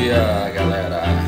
dia, galera.